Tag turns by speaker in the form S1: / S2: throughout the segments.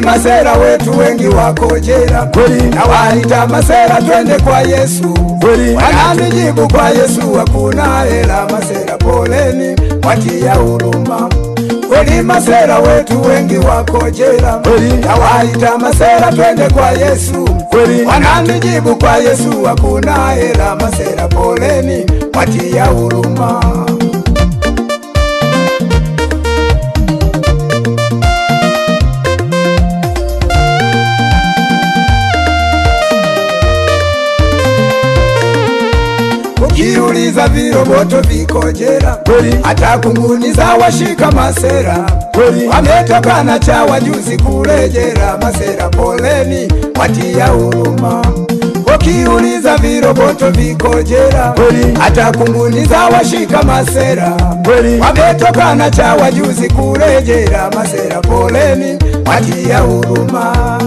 S1: masera wetu wengi wako jela,
S2: Kweli.
S1: na waita masera twende kwa Yesu. Wananijibu kwa Yesu hakuna hela, masera poleni, watia huruma. Kweli masera wetu wengi wako jela,
S2: Kweli.
S1: na waita masera twende kwa Yesu. Wananijibu kwa Yesu hakuna hela, masera poleni, watia huruma. Ukiuliza viroboto viko jela,
S2: Kweli.
S1: hata kunguni za washika masera. Wametokana cha wajuzi kurejera masera poleni, watia huruma. Ukiuliza viroboto viko
S2: jera,
S1: hata kunguni za washika masera. Wametokana cha wajuzi kurejera masera poleni, watia huruma.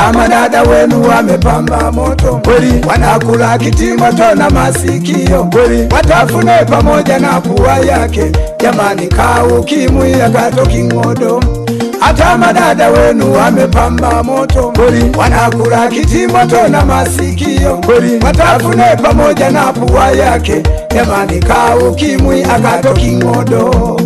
S1: Hata madada wenu wamepamba moto
S2: Kweli.
S1: wanakula kitimoto na masikio
S2: Kweli.
S1: watafune pamoja na pua yake jamani kaukimwi yakato king'odo hata madada wenu wamepamba moto
S2: Kweli.
S1: wanakula kitimoto na masikio
S2: Kweli.
S1: watafune pamoja na pua yake jamani kaukimwi akato ng'odo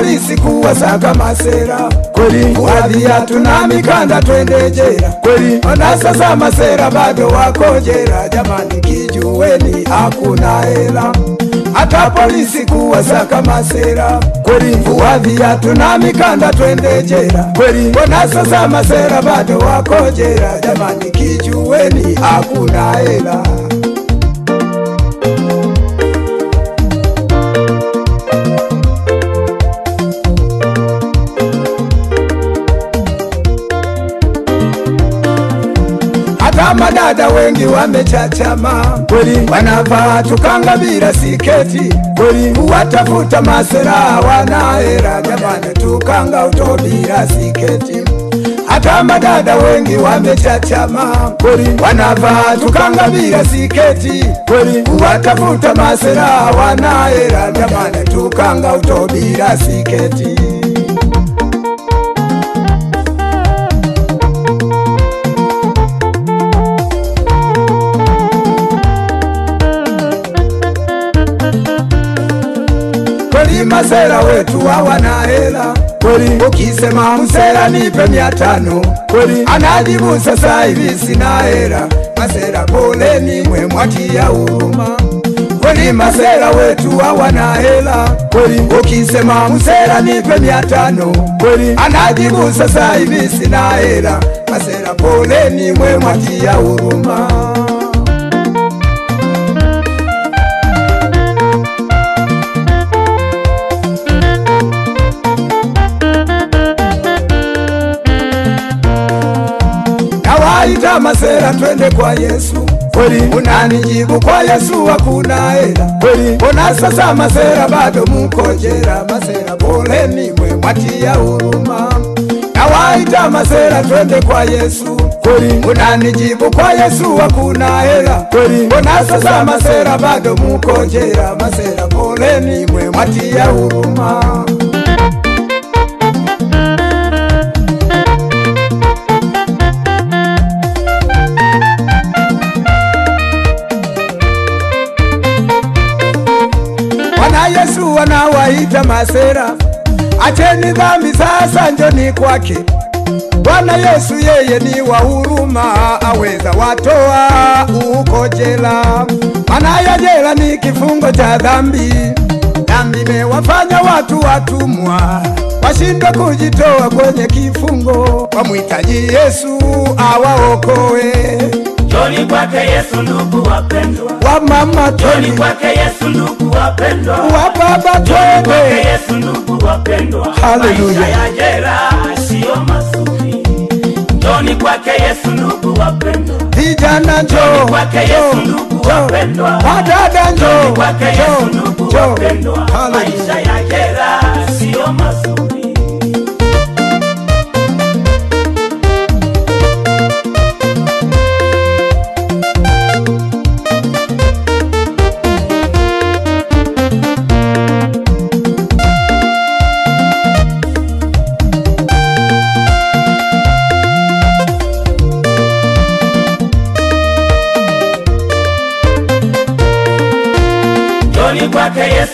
S1: polisi kuwasaka masera
S2: Kweli.
S1: kuwa viatu na mikanda twende jera
S2: Kweli.
S1: ona sasa masera bado wako jera jamani kijuweni hakuna hela hata polisi kuwasaka masera
S2: Kweli.
S1: kuwa viatu na mikanda twende jera
S2: Kweli.
S1: ona sasa masera bado wako jera jamani kijuweni hakuna hela wengi wamechachama
S2: Kweli.
S1: wanavaa tukanga bila siketi
S2: Kweli.
S1: watafuta masera wanahera jamani tukanga uto bila siketi hata madada wengi wamechachama
S2: Kweli.
S1: wanavaa tukanga bila siketi
S2: Kweli.
S1: watafuta masera wanahera jamani tukanga uto bila siketi masera wetu hawana hela
S2: Kweli.
S1: ukisema msela nipe mia tano
S2: Kweli.
S1: anajibu sasa hivi sina hela Masela poleni mwe mwatia huruma kweli masela wetu hawana hela
S2: Kweli.
S1: ukisema msela nipe mia tano
S2: Kweli.
S1: anajibu sasa hivi sina hela Masela poleni mwe mwatia huruma masera twende kwa Yesu
S2: Kweli.
S1: unanijibu kwa Yesu hakuna hela
S2: Kweli.
S1: Mbona sasa masera bado muko jera? Masera poleni mwe mwatia huruma. Nawaita masera twende kwa Yesu,
S2: Kweli.
S1: unanijibu kwa Yesu hakuna hela.
S2: Kweli.
S1: Mbona sasa masera bado muko jera? Masera poleni mwe mwatia huruma. Anawaita masera, acheni dhambi sasa, njoni kwake. Bwana Yesu yeye ni wa huruma, aweza watoa uko jela. Maana ya jela ni kifungo cha dhambi, dhambi imewafanya watu watumwa, washindwa kujitoa kwenye kifungo. Wamhitaji Yesu awaokoe.
S3: Njoni kwake Yesu ndugu wapendwa,
S1: Wamama
S3: njoni
S1: twende,
S3: kwake Yesu ndugu wapendwa,
S1: wababa
S3: njoni kwake Yesu ndugu wapendwa. Haleluya, ya jela sio masumi. njoni kwake Yesu ndugu wapendwa,
S1: vijana njoo,
S3: kwake Yesu ndugu wapendwa.
S1: wadada
S3: Njoni
S1: njo
S3: kwake Yesu ndugu wapendwa, maisha ya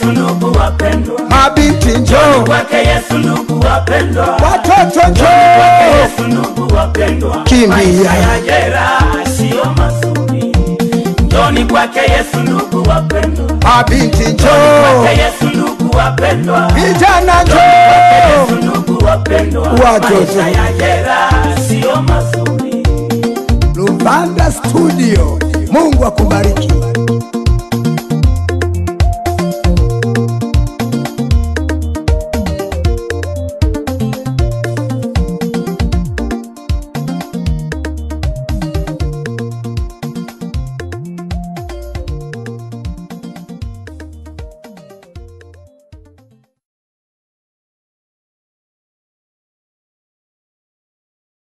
S3: Yesu ndugu wapendwa,
S1: mabinti njo
S3: kwake Yesu ndugu wapendwa,
S1: watoto njo
S3: kwake Yesu ndugu wapendwa,
S1: Kimbia.
S3: ya jera sio masumi, Njoni kwake Yesu ndugu wapendwa,
S1: mabinti njo
S3: kwake Yesu ndugu wapendwa,
S1: vijana njo
S3: Yesu ndugu wapendwa,
S1: Watoto.
S3: ya jera sio
S1: masumi. Studio. Mungu akubariki.